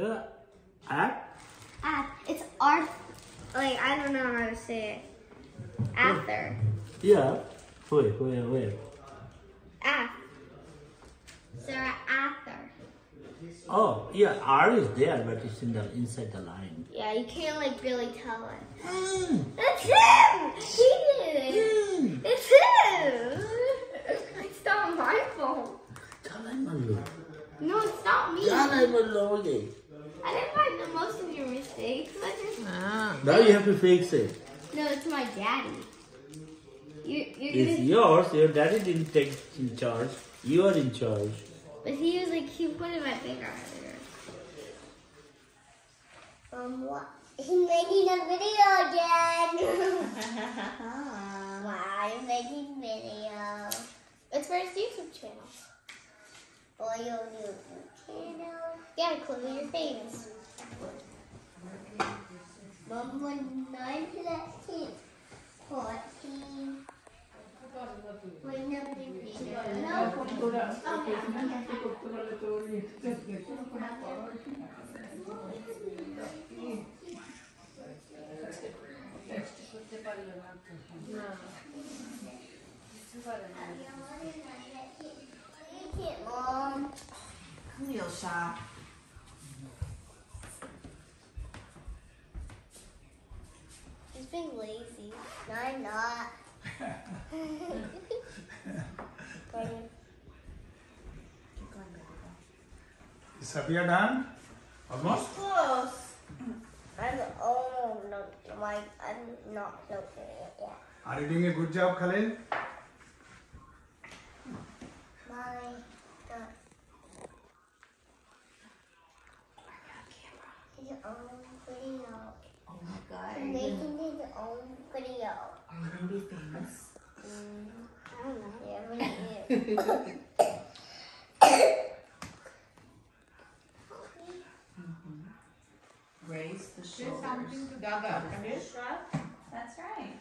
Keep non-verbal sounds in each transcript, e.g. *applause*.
Uh, at? Ah, it's art. Like I don't know how to say it. Arthur. Yeah. Wait, wait, wait. Ah. Sarah Arthur. Oh, yeah, R is there, but it's in the inside the line. Yeah, you can't like really tell it. Mm. That's him. He did it. Mm. It's him. It's not my fault. Jalan malu. No, it's not me. Jalan malu lagi. I didn't find the most of your mistakes. I just Ah. Now you have to fix it. no, it's my daddy. You, you're It's gonna. yours. Your daddy didn't take in charge. You are in charge. But he was like, he pointed my finger at her. Um, what? He's making a video again. *laughs* wow, he's making video. It's for his YouTube channel. For your YouTube channel. Yeah, close your face. Mom was 9 plus 14. Wait, no, no. Mom. Ilsa. He's being lazy. No, I'm not. Pardon. Is Safiya done? Almost? Close. I'm oh, almost not like I'm not looking it yet. Are you doing a good job, Khalil? My God. His own video. Oh my god. He's making own video. Are you gonna be famous? Mm, I don't know. Yeah, but he is. Raise the Do shoulders. something to Gaga. Can? That's right.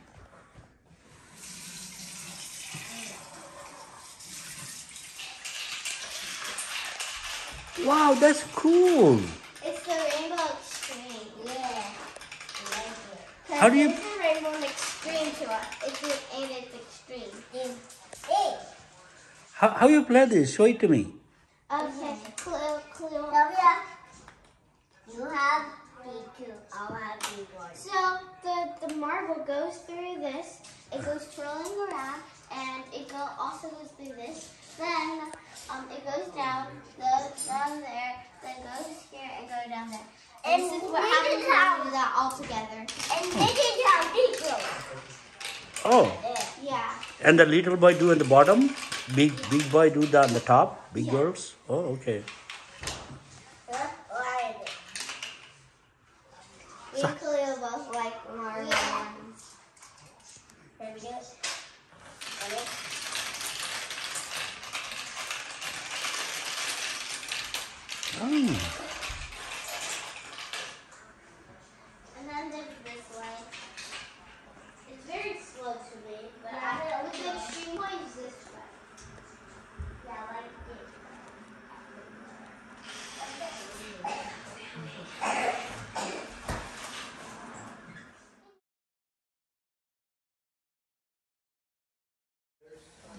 Wow, that's cool. It's the Rainbow Extreme. Yeah. I like it. How do you- It's the Rainbow Extreme to us. It's the, and it's extreme. It's big. How, how you play this? Show it to me. Okay, clue, clue. Sylvia, you have B2. I'll have B1. So the, the marble goes through this. It goes twirling around, and it go, also goes through this. Then um, it goes down, goes down there, then goes here and go down there. And this is what happens when you do that all together. And this is how it goes. Oh, Yeah. and the little boy do on the bottom? Big big boy do that on the top? Big Yeah. girls? Oh, okay. We and both like Marvel ones. There we go. Ready? Oh. And then there's this way. It's very slow to me, but I with the extreme way is this way. Yeah, like this.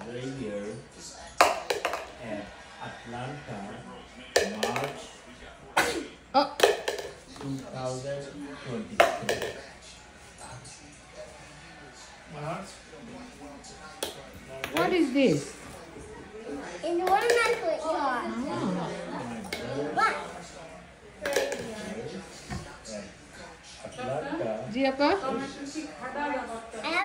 Right here at Atlanta, March Oh. 2023. What is this? In the watermelon foot jar. Ah. What? Atlanta. Ji apa? And